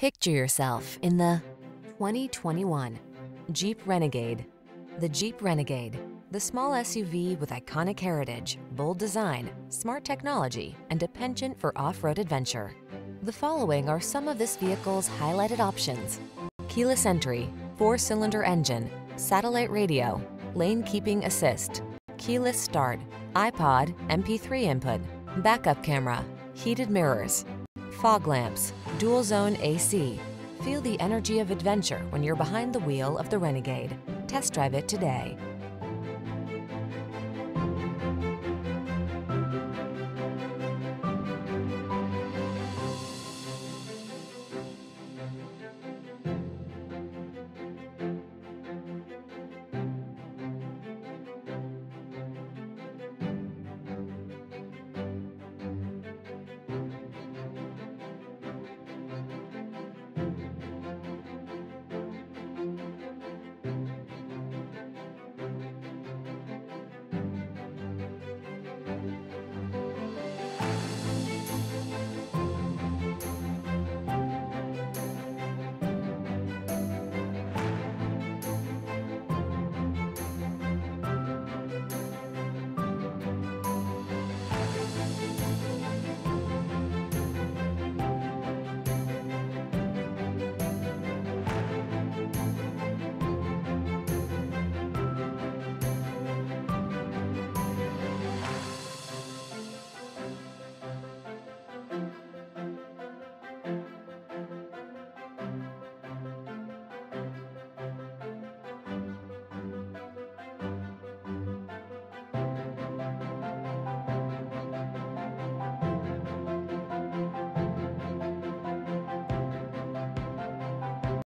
Picture yourself in the 2021 Jeep Renegade. The Jeep Renegade, the small SUV with iconic heritage, bold design, smart technology, and a penchant for off-road adventure. The following are some of this vehicle's highlighted options. Keyless entry, four-cylinder engine, satellite radio, lane keeping assist, keyless start, iPod, MP3 input, backup camera, heated mirrors, fog lamps, dual zone AC. Feel the energy of adventure when you're behind the wheel of the Renegade. Test drive it today.